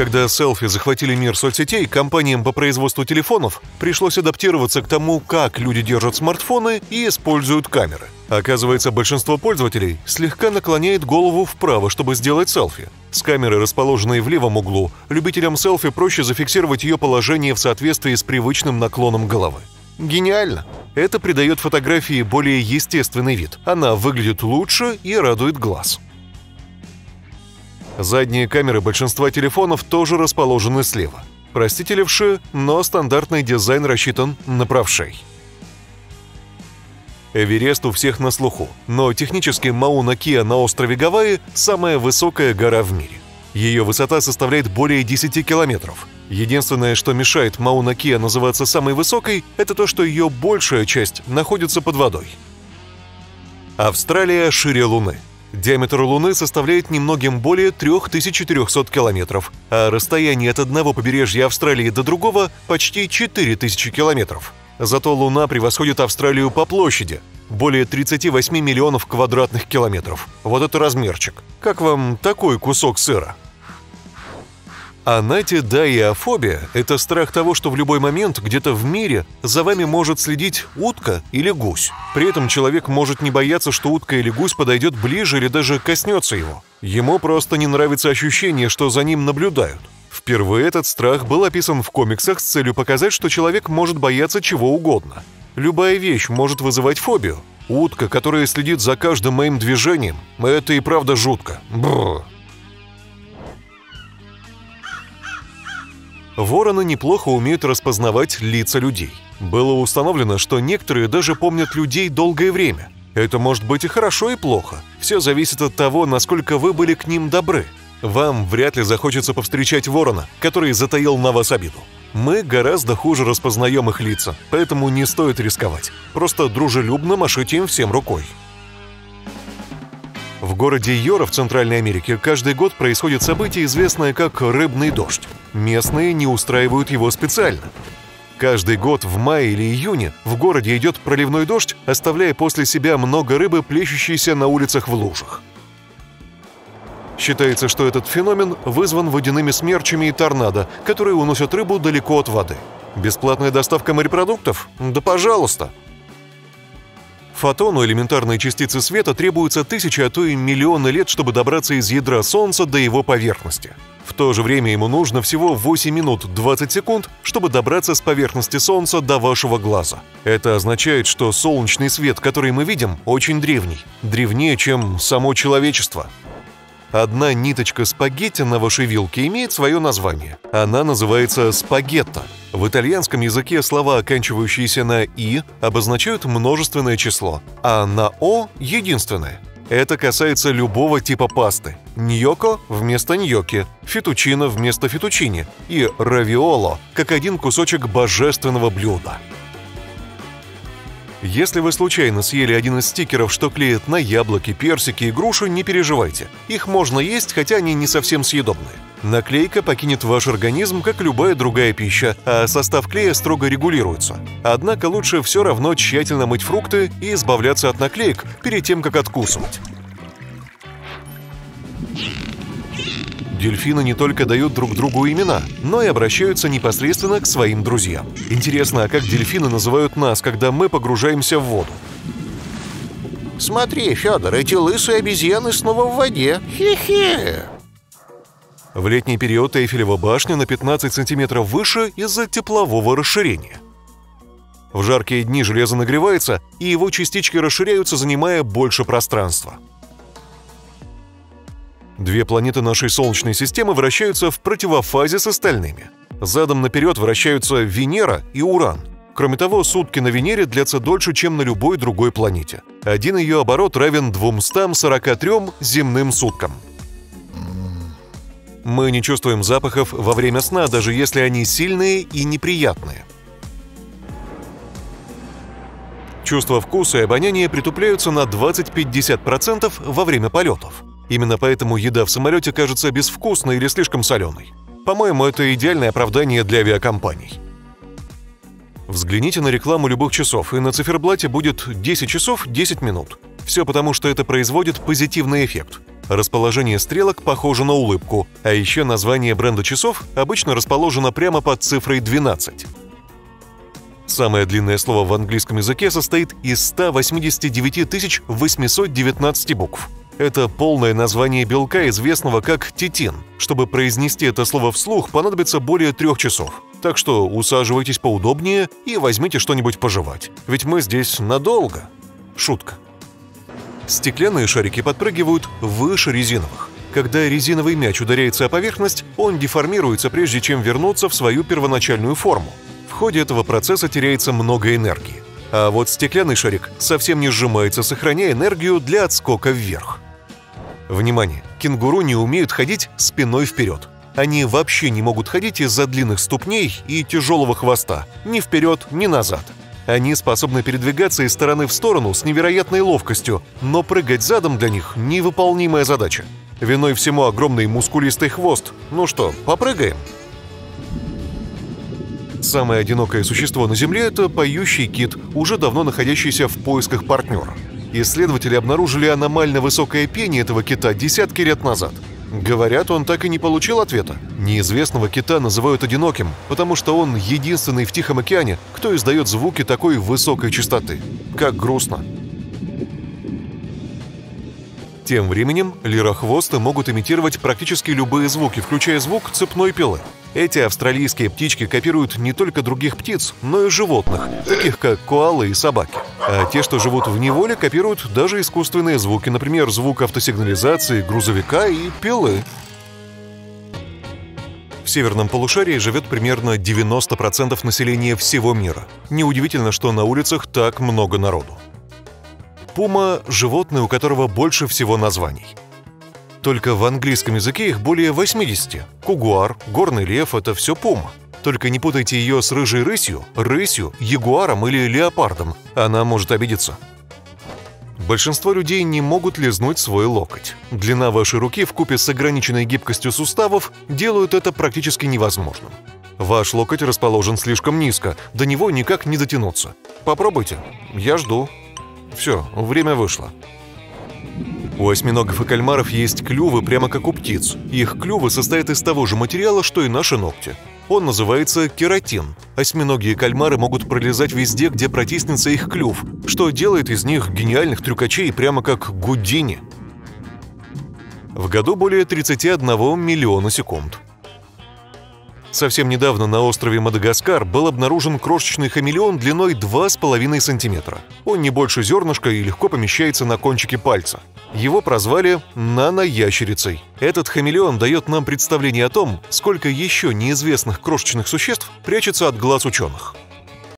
Когда селфи захватили мир соцсетей, компаниям по производству телефонов пришлось адаптироваться к тому, как люди держат смартфоны и используют камеры. Оказывается, большинство пользователей слегка наклоняет голову вправо, чтобы сделать селфи. С камеры, расположенной в левом углу, любителям селфи проще зафиксировать ее положение в соответствии с привычным наклоном головы. Гениально! Это придает фотографии более естественный вид. Она выглядит лучше и радует глаз. Задние камеры большинства телефонов тоже расположены слева. Простите левши, но стандартный дизайн рассчитан на правшей. Эверест у всех на слуху, но технически Мауна-Киа на острове Гавайи – самая высокая гора в мире. Ее высота составляет более 10 километров. Единственное, что мешает Мауна-Киа называться самой высокой, это то, что ее большая часть находится под водой. Австралия шире Луны – Диаметр Луны составляет немногим более 3400 километров, а расстояние от одного побережья Австралии до другого почти 4000 километров. Зато Луна превосходит Австралию по площади – более 38 миллионов квадратных километров. Вот это размерчик. Как вам такой кусок сыра? Анатидайеофобия – это страх того, что в любой момент где-то в мире за вами может следить утка или гусь. При этом человек может не бояться, что утка или гусь подойдет ближе или даже коснется его. Ему просто не нравится ощущение, что за ним наблюдают. Впервые этот страх был описан в комиксах с целью показать, что человек может бояться чего угодно. Любая вещь может вызывать фобию. Утка, которая следит за каждым моим движением, это и правда жутко. Бррр. Вороны неплохо умеют распознавать лица людей. Было установлено, что некоторые даже помнят людей долгое время. Это может быть и хорошо, и плохо. Все зависит от того, насколько вы были к ним добры. Вам вряд ли захочется повстречать ворона, который затаил на вас обиду. Мы гораздо хуже распознаем их лица, поэтому не стоит рисковать. Просто дружелюбно машите им всем рукой. В городе Йора в Центральной Америке каждый год происходит событие, известное как «рыбный дождь». Местные не устраивают его специально. Каждый год в мае или июне в городе идет проливной дождь, оставляя после себя много рыбы, плещущейся на улицах в лужах. Считается, что этот феномен вызван водяными смерчами и торнадо, которые уносят рыбу далеко от воды. Бесплатная доставка морепродуктов? Да пожалуйста! Фотону элементарной частицы света требуется тысячи, а то и миллионы лет, чтобы добраться из ядра Солнца до его поверхности. В то же время ему нужно всего 8 минут 20 секунд, чтобы добраться с поверхности Солнца до вашего глаза. Это означает, что солнечный свет, который мы видим, очень древний. Древнее, чем само человечество. Одна ниточка спагетти на вашей вилке имеет свое название. Она называется спагетта. В итальянском языке слова, оканчивающиеся на «и», обозначают множественное число, а на «о» — единственное. Это касается любого типа пасты. Ньоко вместо ньоки, фетучино вместо фетучини и равиоло как один кусочек божественного блюда. Если вы случайно съели один из стикеров, что клеят на яблоки, персики и груши, не переживайте. Их можно есть, хотя они не совсем съедобные. Наклейка покинет ваш организм, как любая другая пища, а состав клея строго регулируется. Однако лучше все равно тщательно мыть фрукты и избавляться от наклеек перед тем, как откусывать. Дельфины не только дают друг другу имена, но и обращаются непосредственно к своим друзьям. Интересно, а как дельфины называют нас, когда мы погружаемся в воду? Смотри, Федор, эти лысые обезьяны снова в воде. Хе-хе. В летний период Эйфелева башня на 15 сантиметров выше из-за теплового расширения. В жаркие дни железо нагревается, и его частички расширяются, занимая больше пространства. Две планеты нашей Солнечной системы вращаются в противофазе с остальными. Задом наперед вращаются Венера и Уран. Кроме того, сутки на Венере длятся дольше, чем на любой другой планете. Один ее оборот равен 243 земным суткам. Мы не чувствуем запахов во время сна, даже если они сильные и неприятные. Чувства вкуса и обоняния притупляются на 20-50% во время полетов. Именно поэтому еда в самолете кажется безвкусной или слишком соленой. По-моему, это идеальное оправдание для авиакомпаний. Взгляните на рекламу любых часов, и на циферблате будет 10 часов 10 минут. Все потому, что это производит позитивный эффект. Расположение стрелок похоже на улыбку, а еще название бренда часов обычно расположено прямо под цифрой 12. Самое длинное слово в английском языке состоит из 189 819 букв. Это полное название белка, известного как титин. Чтобы произнести это слово вслух, понадобится более трех часов. Так что усаживайтесь поудобнее и возьмите что-нибудь пожевать. Ведь мы здесь надолго. Шутка. Стеклянные шарики подпрыгивают выше резиновых. Когда резиновый мяч ударяется о поверхность, он деформируется, прежде чем вернуться в свою первоначальную форму. В ходе этого процесса теряется много энергии. А вот стеклянный шарик совсем не сжимается, сохраняя энергию для отскока вверх. Внимание! Кенгуру не умеют ходить спиной вперед. Они вообще не могут ходить из-за длинных ступней и тяжелого хвоста, ни вперед, ни назад. Они способны передвигаться из стороны в сторону с невероятной ловкостью, но прыгать задом для них – невыполнимая задача. Виной всему огромный мускулистый хвост. Ну что, попрыгаем? Самое одинокое существо на Земле – это поющий кит, уже давно находящийся в поисках партнера. Исследователи обнаружили аномально высокое пение этого кита десятки лет назад – Говорят, он так и не получил ответа. Неизвестного кита называют одиноким, потому что он единственный в Тихом океане, кто издает звуки такой высокой частоты. Как грустно. Тем временем лирохвосты могут имитировать практически любые звуки, включая звук цепной пилы. Эти австралийские птички копируют не только других птиц, но и животных, таких как коалы и собаки. А те, что живут в неволе, копируют даже искусственные звуки, например, звук автосигнализации, грузовика и пилы. В северном полушарии живет примерно 90% населения всего мира. Неудивительно, что на улицах так много народу. Пума – животное, у которого больше всего названий. Только в английском языке их более 80. Кугуар, горный лев – это все пума. Только не путайте ее с рыжей рысью, рысью, ягуаром или леопардом. Она может обидеться. Большинство людей не могут лизнуть свой локоть. Длина вашей руки в купе с ограниченной гибкостью суставов делают это практически невозможным. Ваш локоть расположен слишком низко, до него никак не дотянуться. Попробуйте. Я жду. Все, время вышло. У осьминогов и кальмаров есть клювы прямо как у птиц. Их клювы состоят из того же материала, что и наши ногти. Он называется кератин. Осьминоги и кальмары могут пролезать везде, где протиснется их клюв, что делает из них гениальных трюкачей прямо как Гудини. В году более 31 миллиона секунд. Совсем недавно на острове Мадагаскар был обнаружен крошечный хамелеон длиной 2,5 сантиметра. Он не больше зернышка и легко помещается на кончике пальца. Его прозвали наноящерицей. Этот хамелеон дает нам представление о том, сколько еще неизвестных крошечных существ прячется от глаз ученых.